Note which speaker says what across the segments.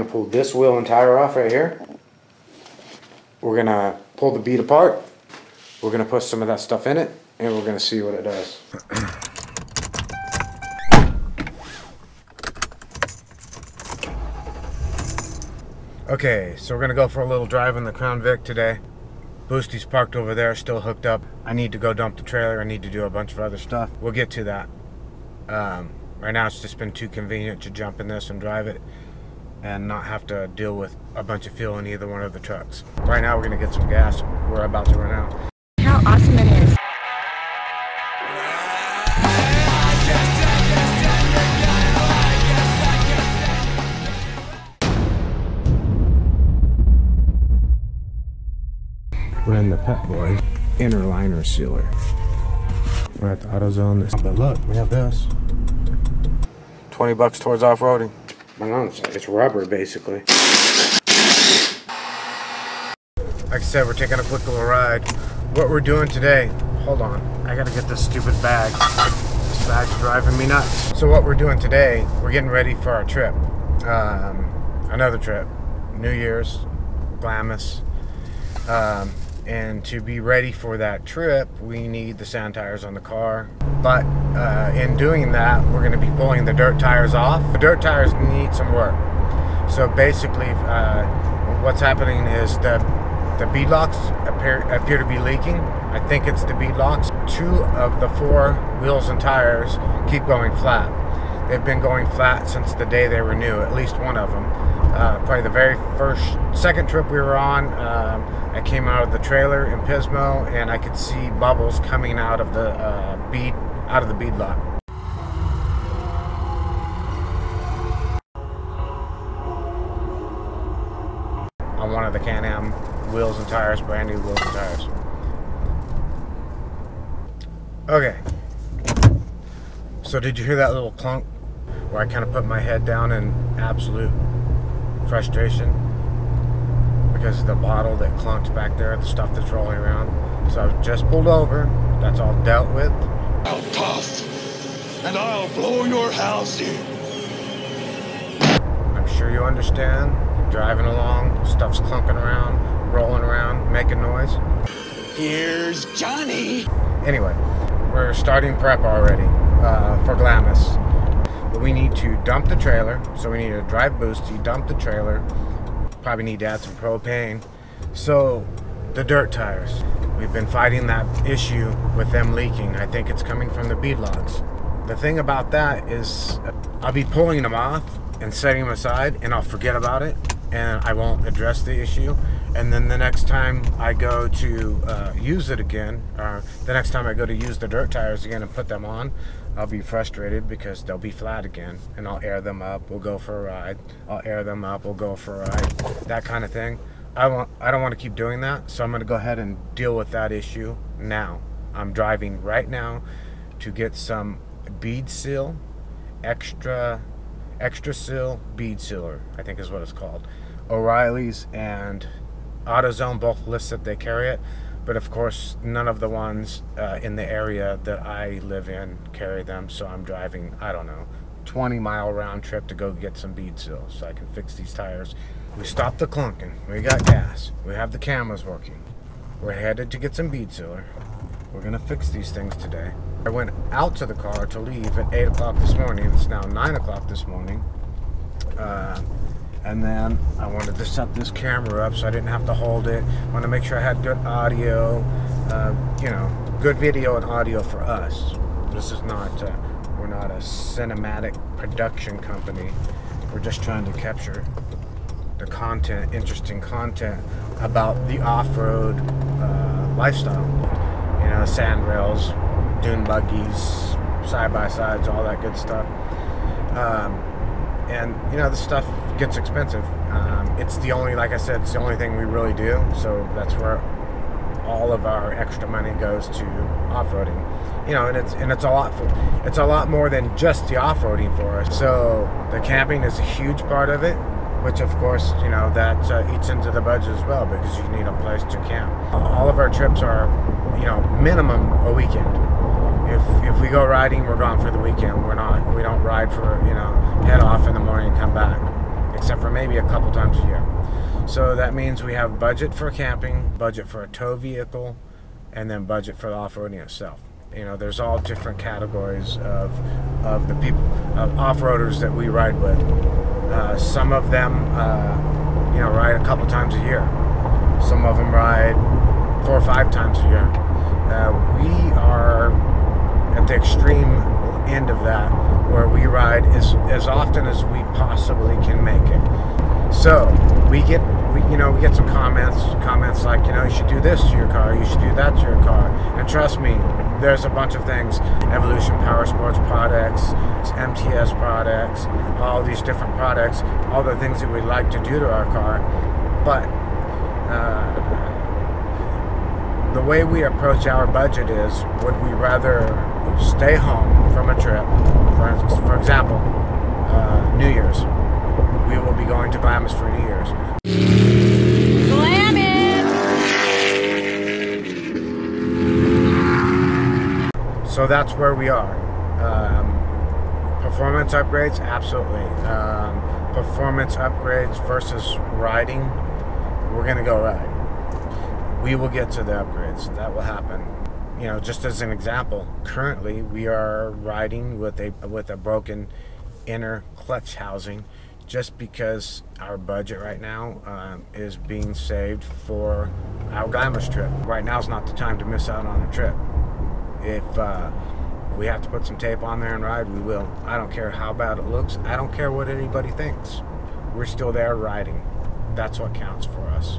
Speaker 1: gonna pull this wheel and tire off right here. We're gonna pull the bead apart. We're gonna put some of that stuff in it and we're gonna see what it does. Okay, so we're gonna go for a little drive in the Crown Vic today. Boosty's parked over there, still hooked up. I need to go dump the trailer. I need to do a bunch of other stuff. We'll get to that. Um, right now, it's just been too convenient to jump in this and drive it and not have to deal with a bunch of fuel in either one of the trucks. Right now, we're gonna get some gas. We're about to run out.
Speaker 2: How awesome it is.
Speaker 1: We're in the Pep Boy inner liner sealer. We're at the AutoZone. But look, we have this. 20 bucks towards off-roading. It's rubber, basically. Like I said, we're taking a quick little ride. What we're doing today, hold on. I gotta get this stupid bag. This bag's driving me nuts. So what we're doing today, we're getting ready for our trip. Um, another trip. New Year's, Glamis. Um, and to be ready for that trip, we need the sand tires on the car. But uh, in doing that, we're going to be pulling the dirt tires off. The dirt tires need some work. So basically, uh, what's happening is the the bead locks appear appear to be leaking. I think it's the bead locks. Two of the four wheels and tires keep going flat. They've been going flat since the day they were new. At least one of them. Uh, probably the very first, second trip we were on. Um, I came out of the trailer in Pismo, and I could see bubbles coming out of the uh, bead, out of the bead lock. On one of the Can-Am wheels and tires, brand new wheels and tires. Okay. So did you hear that little clunk where I kind of put my head down in absolute frustration because of the bottle that clunks back there, the stuff that's rolling around. So I've just pulled over. That's all dealt with.
Speaker 3: I'll tough, and I'll blow your house in.
Speaker 1: I'm sure you understand. Driving along, stuff's clunking around, rolling around, making noise.
Speaker 3: Here's Johnny.
Speaker 1: Anyway, we're starting prep already uh, for Glamis. But we need to dump the trailer, so we need a drive boosty, dump the trailer. Probably need to add some propane. So, the dirt tires. We've been fighting that issue with them leaking. I think it's coming from the bead locks. The thing about that is, I'll be pulling them off and setting them aside, and I'll forget about it, and I won't address the issue. And then the next time I go to uh, use it again, or the next time I go to use the dirt tires again and put them on, I'll be frustrated because they'll be flat again, and I'll air them up. We'll go for a ride. I'll air them up. We'll go for a ride. That kind of thing. I want. I don't want to keep doing that, so I'm going to go ahead and deal with that issue now. I'm driving right now to get some bead seal, extra, extra seal bead sealer. I think is what it's called. O'Reilly's and AutoZone both list that they carry it, but of course none of the ones uh, in the area that I live in carry them. So I'm driving. I don't know. 20 mile round trip to go get some bead seal so I can fix these tires. We stopped the clunking. We got gas. We have the cameras working. We're headed to get some bead sealer. We're gonna fix these things today. I went out to the car to leave at 8 o'clock this morning. It's now 9 o'clock this morning. Uh, and then I wanted to set this camera up so I didn't have to hold it. I wanted to make sure I had good audio, uh, you know, good video and audio for us. This is not, uh, we're not a cinematic production company. We're just trying to capture the content, interesting content about the off-road uh, lifestyle. You know, sand rails, dune buggies, side-by-sides, all that good stuff. Um, and you know, the stuff gets expensive. Um, it's the only, like I said, it's the only thing we really do. So that's where all of our extra money goes to off-roading. You know, and it's and it's a lot for it's a lot more than just the off-roading for us. So the camping is a huge part of it, which of course you know that uh, eats into the budget as well because you need a place to camp. All of our trips are, you know, minimum a weekend. If if we go riding, we're gone for the weekend. We're not we don't ride for you know head off in the morning and come back. Except for maybe a couple times a year. So that means we have budget for camping, budget for a tow vehicle, and then budget for the off-roading itself. You know, there's all different categories of of the people of off-roaders that we ride with. Uh, some of them, uh, you know, ride a couple times a year. Some of them ride four or five times a year. Uh, we are at the extreme end of that, where we ride as as often as we possibly can make it. So we get we you know we get some comments comments like you know you should do this to your car, you should do that to your car, and trust me, there's a bunch of things. Evolution power sports products mts products all these different products all the things that we'd like to do to our car. But uh, the way we approach our budget is would we rather stay home from a trip for, for example uh, new year's we will be going to Glamis for New Year's So that's where we are. Um, performance upgrades, absolutely. Um, performance upgrades versus riding, we're gonna go ride. We will get to the upgrades. That will happen. You know, just as an example, currently we are riding with a with a broken inner clutch housing, just because our budget right now um, is being saved for our Glamis trip. Right now is not the time to miss out on a trip if uh, we have to put some tape on there and ride, we will. I don't care how bad it looks. I don't care what anybody thinks. We're still there riding. That's what counts for us.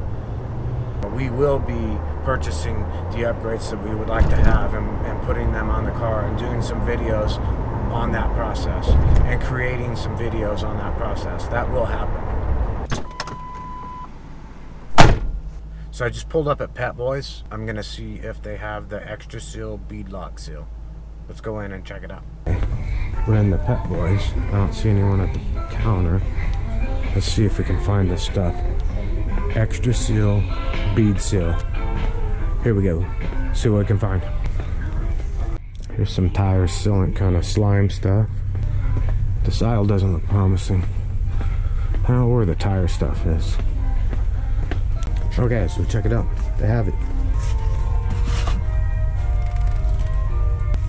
Speaker 1: We will be purchasing the upgrades that we would like to have and, and putting them on the car and doing some videos on that process and creating some videos on that process. That will happen. So I just pulled up at Pep Boys. I'm gonna see if they have the extra seal bead lock seal. Let's go in and check it out. We're in the Pep Boys. I don't see anyone at the counter. Let's see if we can find this stuff. Extra seal, bead seal. Here we go. See what we can find. Here's some tire sealant kind of slime stuff. This aisle doesn't look promising. I don't know where the tire stuff is. Okay, so check it out. They have it.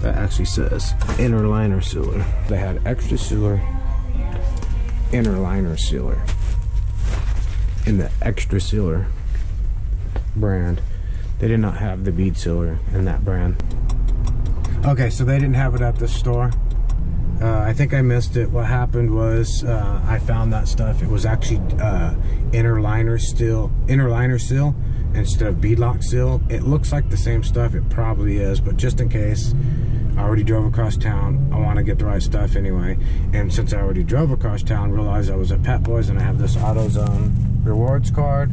Speaker 1: That actually says inner liner sealer. They had extra sealer, inner liner sealer. In the extra sealer brand. They did not have the bead sealer in that brand. Okay, so they didn't have it at the store. Uh, I think I missed it. What happened was uh, I found that stuff. It was actually uh, inner liner seal, inner liner seal instead of beadlock seal. It looks like the same stuff. It probably is, but just in case, I already drove across town. I want to get the right stuff anyway. And since I already drove across town, realized I was at Pep Boys and I have this AutoZone rewards card.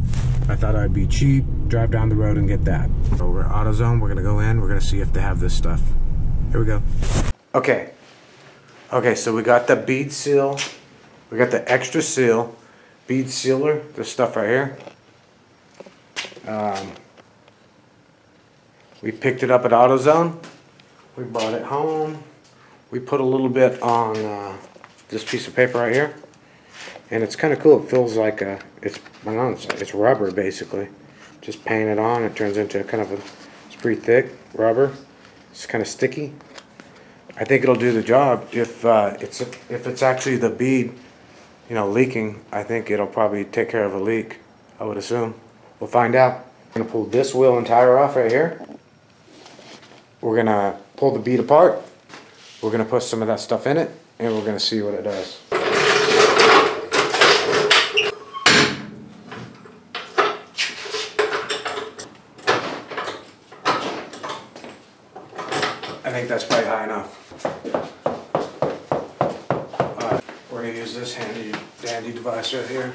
Speaker 1: I thought I'd be cheap, drive down the road and get that. So we're at AutoZone. We're gonna go in. We're gonna see if they have this stuff. Here we go. Okay, Okay, so we got the bead seal. We got the extra seal. Bead sealer, this stuff right here. Um, we picked it up at AutoZone. We brought it home. We put a little bit on uh, this piece of paper right here. And it's kind of cool. It feels like a, it's, know, it's, it's rubber basically. Just paint it on. It turns into kind of a, it's pretty thick rubber. It's kind of sticky. I think it'll do the job. If uh, it's if it's actually the bead, you know, leaking, I think it'll probably take care of a leak. I would assume. We'll find out. I'm gonna pull this wheel and tire off right here. We're gonna pull the bead apart. We're gonna put some of that stuff in it, and we're gonna see what it does. I think that's probably high enough. We're gonna use this handy dandy device right here.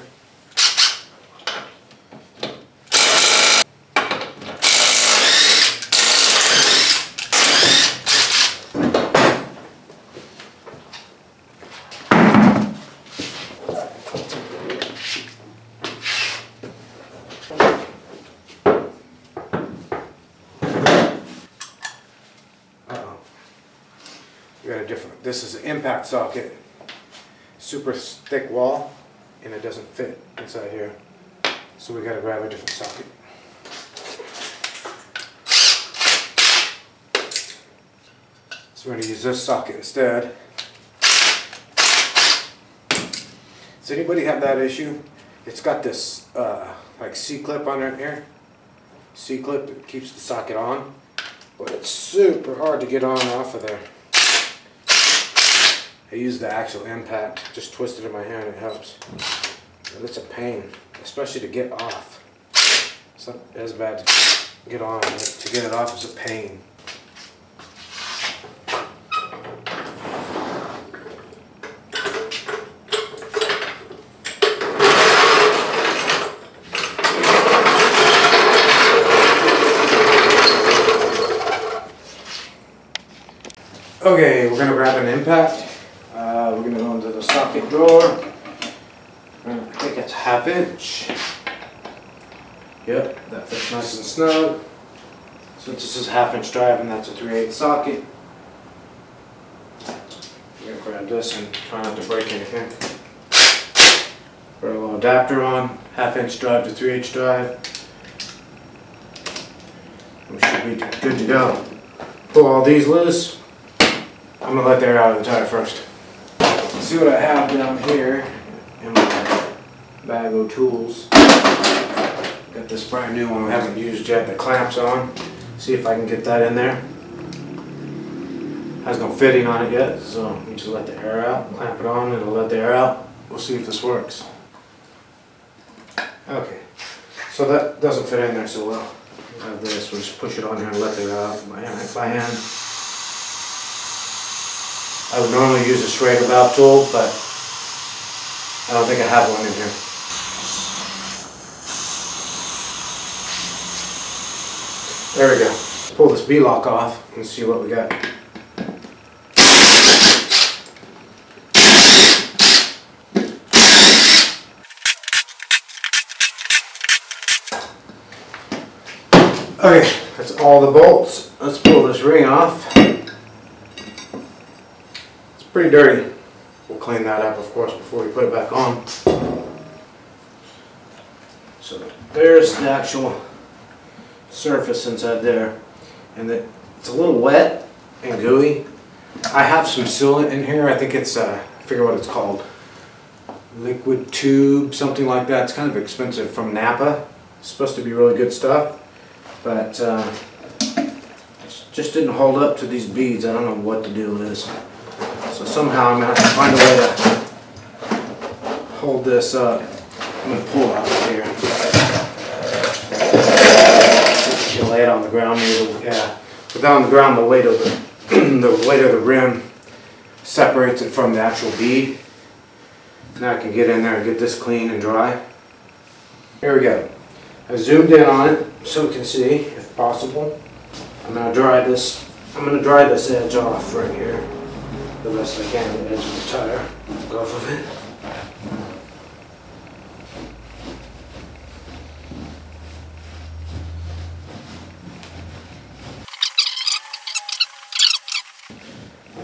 Speaker 1: Uh-oh. We got a different, this is an impact socket. Super thick wall, and it doesn't fit inside here. So we gotta grab a different socket. So we're gonna use this socket instead. Does anybody have that issue? It's got this uh, like C-clip on it here. C-clip that keeps the socket on, but it's super hard to get on off of there. I use the actual impact, just twist it in my hand, it helps. But it's a pain, especially to get off. It's not as bad to get on, to get it off is a pain. Okay, we're gonna grab an impact. Uh, we're gonna go into the socket drawer. I think it's half inch. Yep, that fits nice and snug. Since this is half inch drive and that's a 3 8 socket. We're gonna grab this and try not to break anything. Put a little adapter on, half inch drive to 3 8 drive. We should be good to go. Pull all these loose. I'm gonna let the air out of the tire first. See what I have down here in my bag of tools. Got this brand new one we haven't used yet, the clamps on. See if I can get that in there. Has no fitting on it yet, so you just let the air out, clamp it on, it'll let the air out. We'll see if this works. Okay, so that doesn't fit in there so well. I have this, we'll just push it on here and let it out by hand. By hand. I would normally use a Schrader valve tool, but I don't think I have one in here. There we go. Let's pull this B-lock off and see what we got. Okay, that's all the bolts. Let's pull this ring off. Pretty dirty. We'll clean that up, of course, before we put it back on. So there's the actual surface inside there. And it, it's a little wet and gooey. I have some sealant in here. I think it's, uh, I forget what it's called. Liquid tube, something like that. It's kind of expensive from Napa. It's supposed to be really good stuff. But uh, just didn't hold up to these beads. I don't know what the deal is. So somehow I'm gonna have to find a way to hold this up. I'm gonna pull it out here. You lay it on the ground, maybe, yeah. But on the ground, the weight of the the weight of the rim separates it from the actual bead. Now I can get in there and get this clean and dry. Here we go. I zoomed in on it so we can see, if possible. I'm gonna dry this. I'm gonna dry this edge off right here the best I can, of the tire, off of it.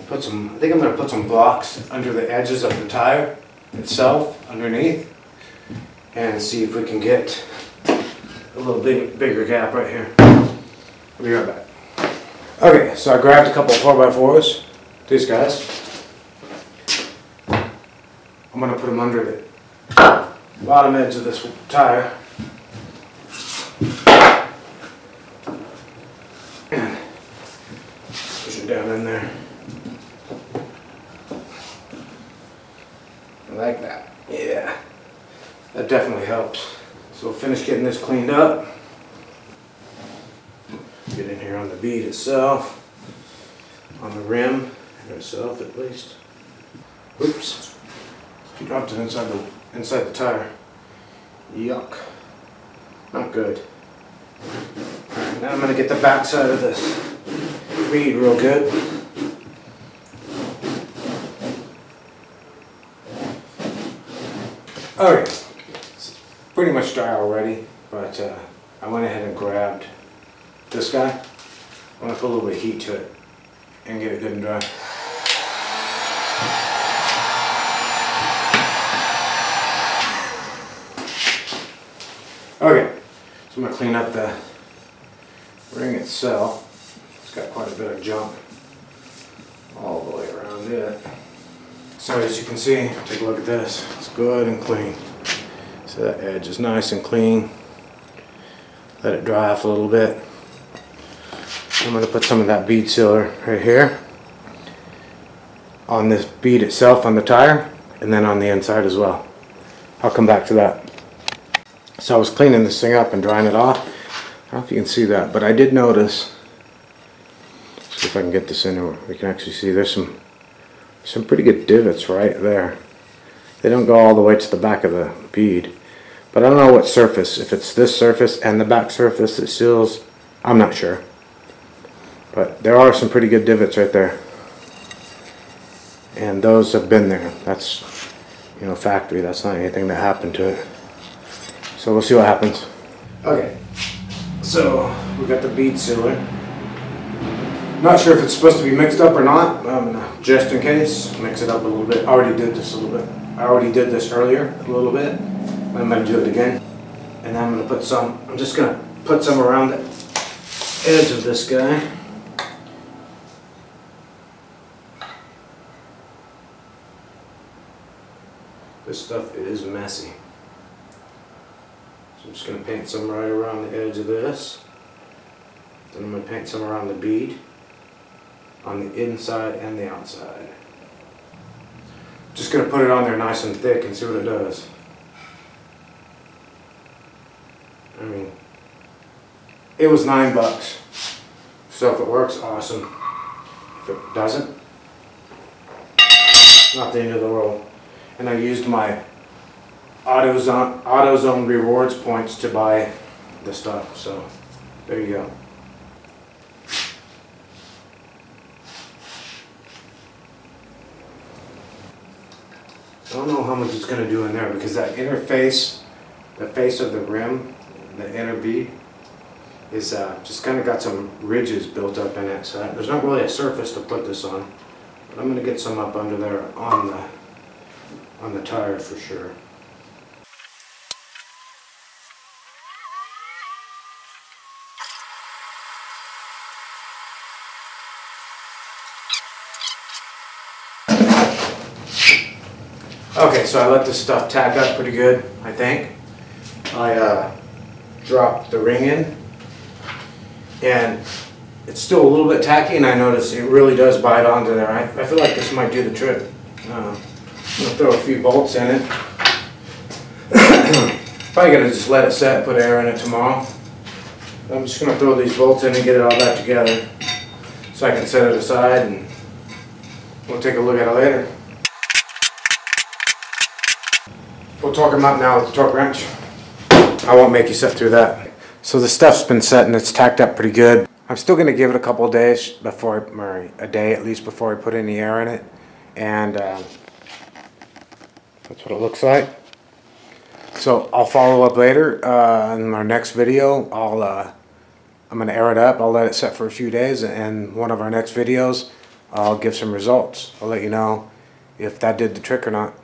Speaker 1: Put some, I think I'm gonna put some blocks under the edges of the tire itself, underneath, and see if we can get a little big, bigger gap right here. I'll be right back. Okay, so I grabbed a couple of 4x4s these guys. I'm gonna put them under the bottom edge of this tire. And push it down in there. Like that. Yeah. That definitely helps. So we'll finish getting this cleaned up. Get in here on the bead itself, on the rim itself at least. Oops. Dropped it inside the inside the tire. Yuck. Not good. Now I'm gonna get the back side of this bead real good. Okay. It's pretty much dry already, but uh, I went ahead and grabbed this guy. I want to put a little bit of heat to it and get it good and dry. Okay, so I'm gonna clean up the ring itself. It's got quite a bit of junk all the way around it. So as you can see, take a look at this. It's good and clean. So that edge is nice and clean. Let it dry off a little bit. I'm gonna put some of that bead sealer right here on this bead itself on the tire and then on the inside as well. I'll come back to that. So I was cleaning this thing up and drying it off. I don't know if you can see that, but I did notice. See if I can get this in there. We can actually see there's some some pretty good divots right there. They don't go all the way to the back of the bead. But I don't know what surface, if it's this surface and the back surface that seals, I'm not sure. But there are some pretty good divots right there. And those have been there. That's, you know, factory. That's not anything that happened to it. So we'll see what happens. Okay, so we got the bead sealer. Not sure if it's supposed to be mixed up or not. Um, just in case, mix it up a little bit. I already did this a little bit. I already did this earlier a little bit. I'm gonna do it again. And I'm gonna put some, I'm just gonna put some around the edge of this guy. This stuff is messy. So I'm just gonna paint some right around the edge of this. Then I'm gonna paint some around the bead on the inside and the outside. Just gonna put it on there nice and thick and see what it does. I mean, it was nine bucks. So if it works, awesome. If it doesn't, not the end of the world. And I used my AutoZone, AutoZone rewards points to buy the stuff, so there you go. I don't know how much it's gonna do in there because that interface, the face of the rim, the inner bead, is uh, just kind of got some ridges built up in it. So there's not really a surface to put this on. But I'm gonna get some up under there on the on the tire for sure. Okay, so I let this stuff tack up pretty good, I think. I uh, dropped the ring in and it's still a little bit tacky and I notice it really does bite onto there. I, I feel like this might do the trick. Uh, I'm gonna throw a few bolts in it. Probably gonna just let it set, put air in it tomorrow. I'm just gonna throw these bolts in and get it all back together so I can set it aside and we'll take a look at it later. We'll torque them up now with the torque wrench. I won't make you sit through that. So the stuff's been set and it's tacked up pretty good. I'm still gonna give it a couple days before, or a day at least before I put any air in it. And uh, that's what it looks like. So I'll follow up later uh, in our next video. I'll uh, I'm gonna air it up. I'll let it set for a few days, and one of our next videos, I'll give some results. I'll let you know if that did the trick or not.